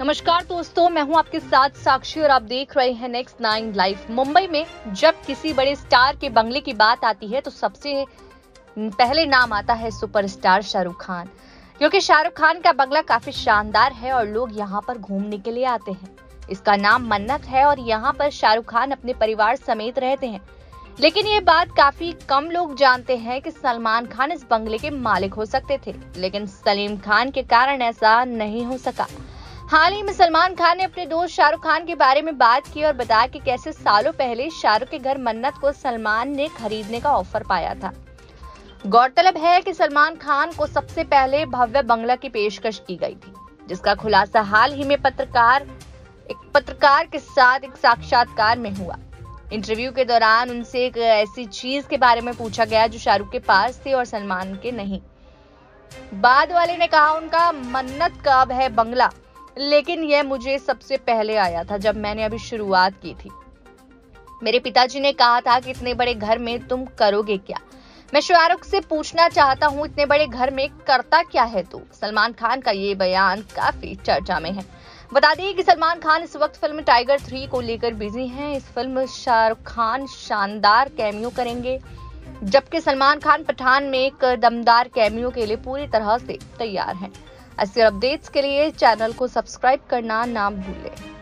नमस्कार दोस्तों, मैं हूँ आपके साथ साक्षी और आप देख रहे हैं नेक्स्ट नाइन लाइव मुंबई में जब किसी बड़े स्टार के बंगले की बात आती है तो सबसे पहले नाम आता है सुपरस्टार शाहरुख खान। क्योंकि शाहरुख खान का बंगला काफ़ी शानदार है और लोग यहाँ पर घूमने के लिए आते हैं। इसका नाम मन्नत है और यहाँ पर शाहरुख खान अपने परिवार समेत रहते हैं। लेकिन ये बात काफ़ी कम लोग जानते हैं कि सलमान खान इस बंगले के मालिक हो सकते थे, लेकिन सलीम खान के कारण ऐसा नहीं हो सका। हाल ही में सलमान खान ने अपने दोस्त शाहरुख खान के बारे में बात की और बताया कि कैसे सालों पहले शाहरुख के घर मन्नत को सलमान ने खरीदने का ऑफ़र पाया था। गौरतलब है कि सलमान खान को सबसे पहले भव्य बंगला की पेशकश की गई थी, जिसका खुलासा हाल ही में पत्रकार, एक पत्रकार के साथ एक साक्षात्कार में हुआ। इंटरव्यू के दौरान उनसे एक ऐसी चीज़ के बारे में पूछा गया जो शाहरुख के पास थी और सलमान के नहीं। बाद वाले ने कहा, उनका मन्नत का अब है बंगला? लेकिन यह मुझे सबसे पहले आया था जब मैंने अभी शुरुआत की थी। मेरे पिताजी ने कहा था कि इतने बड़े घर में तुम करोगे क्या? मैं शाहरुख से पूछना चाहता हूँ, इतने बड़े घर में करता क्या है तू? सलमान खान का ये बयान काफ़ी चर्चा में है। बता दें कि सलमान खान इस वक्त फ़िल्म टाइगर थ्री को लेकर बिज़ी हैं। इस फ़िल्म शाहरुख खान शानदार कैमियो करेंगे, जबकि सलमान खान पठान में एक दमदार कैमियो के लिए पूरी तरह से तैयार हैं। ऐसे अपडेट्स के लिए चैनल को सब्सक्राइब करना ना भूलें।